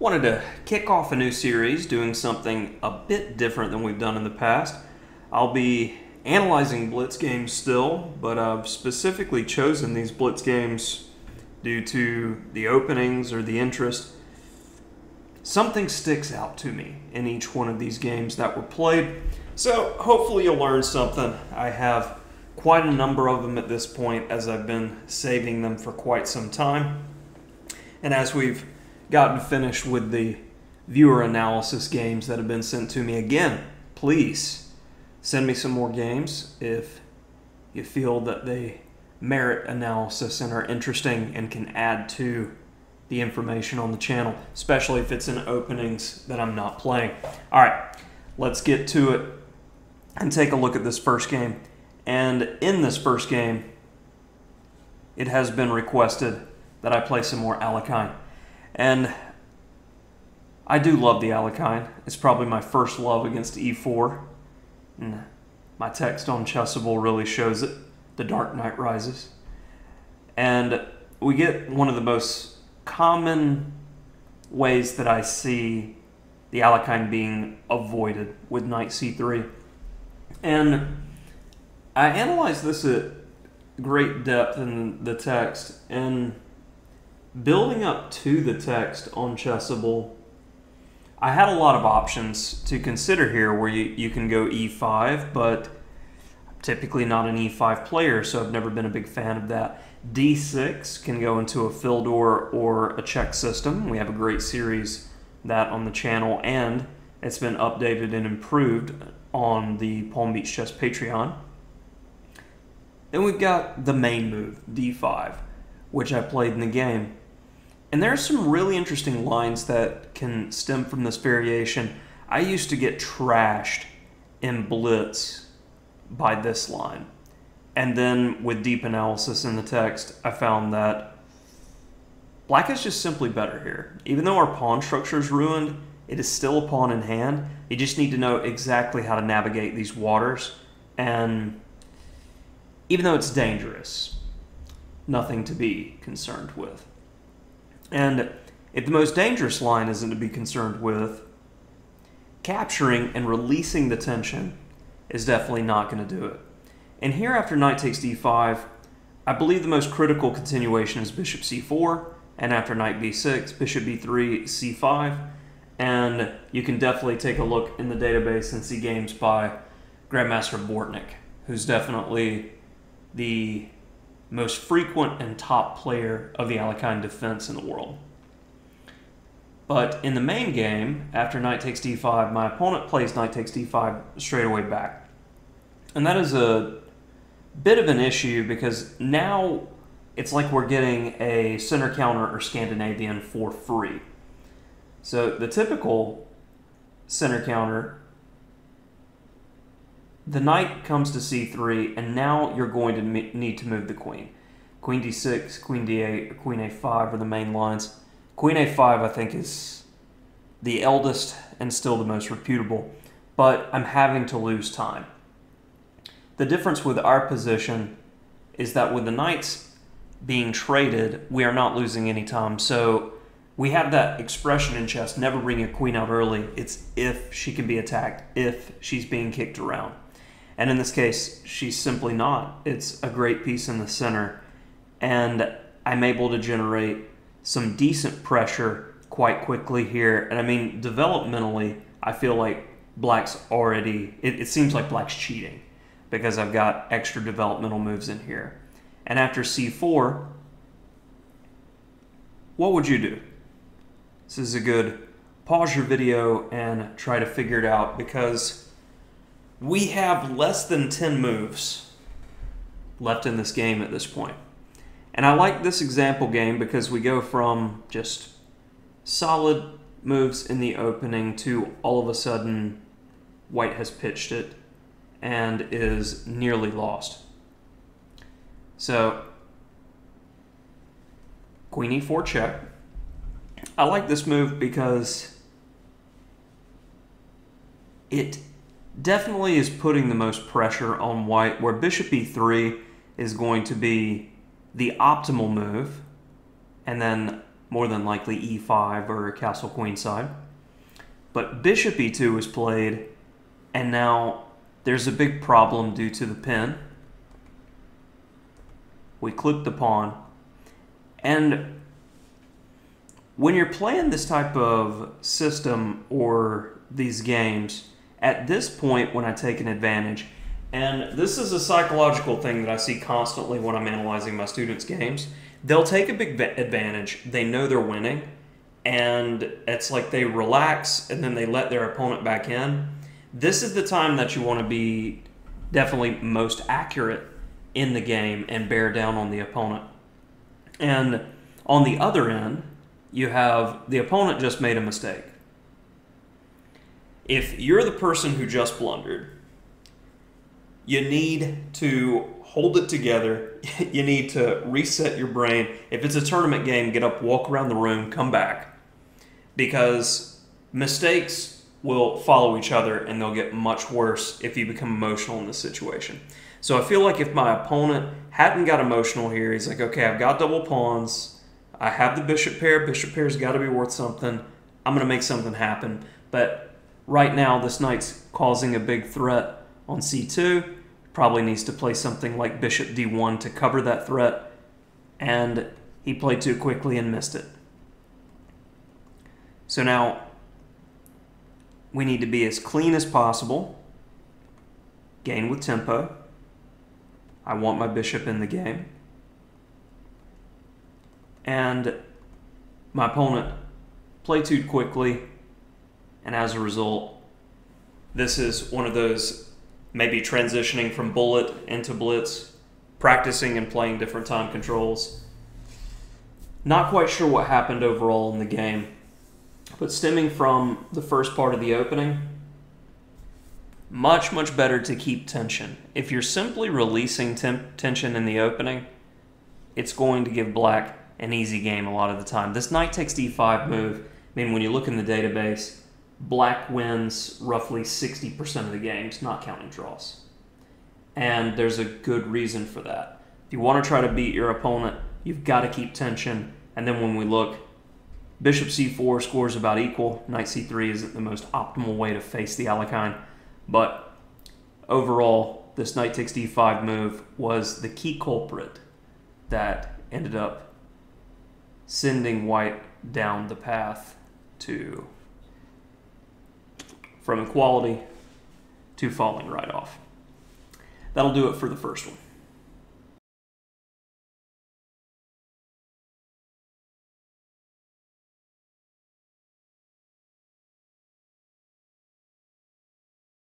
Wanted to kick off a new series doing something a bit different than we've done in the past. I'll be analyzing Blitz games still, but I've specifically chosen these Blitz games due to the openings or the interest. Something sticks out to me in each one of these games that were played, so hopefully you'll learn something. I have quite a number of them at this point as I've been saving them for quite some time. And as we've gotten finished with the viewer analysis games that have been sent to me. Again, please send me some more games if you feel that they merit analysis and are interesting and can add to the information on the channel, especially if it's in openings that I'm not playing. All right, let's get to it and take a look at this first game. And in this first game, it has been requested that I play some more Alekhine. And I do love the Alekhine. It's probably my first love against E4. And my text on Chessable really shows it. The Dark Knight Rises. And we get one of the most common ways that I see the Alekhine being avoided with Knight C3. And I analyzed this at great depth in the text, and building up to the text on Chessable, I had a lot of options to consider here where you, you can go e5, but I'm typically not an e5 player, so I've never been a big fan of that. d6 can go into a Philidor or a Czech system. We have a great series that on the channel, and it's been updated and improved on the Palm Beach Chess Patreon. Then we've got the main move, d5, which I played in the game. And there are some really interesting lines that can stem from this variation. I used to get trashed in Blitz by this line. And then with deep analysis in the text, I found that black is just simply better here. Even though our pawn structure is ruined, it is still a pawn in hand. You just need to know exactly how to navigate these waters. And even though it's dangerous, nothing to be concerned with. And if the most dangerous line isn't to be concerned with, capturing and releasing the tension is definitely not going to do it. And here after knight takes d5, I believe the most critical continuation is bishop c4, and after knight b6, bishop b3, c5, and you can definitely take a look in the database and see games by Grandmaster Bortnyk, who's definitely the most frequent and top player of the Alekhine defense in the world. But in the main game, after knight takes d5, my opponent plays knight takes d5 straight away back. And that is a bit of an issue because now it's like we're getting a center counter or Scandinavian for free. So the typical center counter the knight comes to c3, and now you're going to need to move the queen. Queen d6, queen d8, queen a5 are the main lines. Queen a5, I think, is the eldest and still the most reputable, but I'm having to lose time. The difference with our position is that with the knights being traded, we are not losing any time. So we have that expression in chess never bring a queen out early. It's if she can be attacked, if she's being kicked around. And in this case, she's simply not. It's a great piece in the center. And I'm able to generate some decent pressure quite quickly here. And I mean, developmentally, I feel like Black's already, it, it seems like Black's cheating because I've got extra developmental moves in here. And after c4, what would you do? This is a good pause your video and try to figure it out because we have less than 10 moves left in this game at this point. And I like this example game because we go from just solid moves in the opening to all of a sudden white has pitched it and is nearly lost. So, queen e4 check. I like this move because it definitely is putting the most pressure on white, where bishop e3 is going to be the optimal move, and then more than likely e5 or castle queenside. But bishop e2 is played, and now there's a big problem due to the pin. We clip the pawn, and when you're playing this type of system or these games, at this point when I take an advantage, and this is a psychological thing that I see constantly when I'm analyzing my students' games, they'll take a big advantage. They know they're winning, and it's like they relax and then they let their opponent back in. This is the time that you want to be definitely most accurate in the game and bear down on the opponent. And on the other end, you have the opponent just made a mistake. If you're the person who just blundered, you need to hold it together. you need to reset your brain. If it's a tournament game, get up, walk around the room, come back. Because mistakes will follow each other and they'll get much worse if you become emotional in this situation. So I feel like if my opponent hadn't got emotional here, he's like, okay, I've got double pawns. I have the bishop pair. Bishop pair's got to be worth something. I'm going to make something happen. But right now, this knight's causing a big threat on c2. Probably needs to play something like bishop d1 to cover that threat. And he played too quickly and missed it. So now we need to be as clean as possible, gain with tempo. I want my bishop in the game. And my opponent played too quickly, and as a result, this is one of those maybe transitioning from bullet into blitz, practicing and playing different time controls. Not quite sure what happened overall in the game, but stemming from the first part of the opening, much, much better to keep tension. If you're simply releasing tension in the opening, it's going to give black an easy game a lot of the time. This knight takes d5 move, I mean, when you look in the database, black wins roughly 60% of the games, not counting draws. And there's a good reason for that. If you want to try to beat your opponent, you've got to keep tension. And then when we look, bishop c4 scores about equal. Knight c3 isn't the most optimal way to face the Alekhine. But overall, this knight takes d5 move was the key culprit that ended up sending white down the path to from equality to falling right off. That'll do it for the first one.